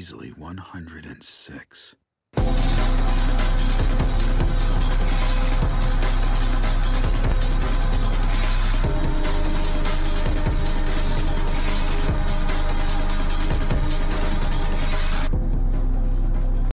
easily 106.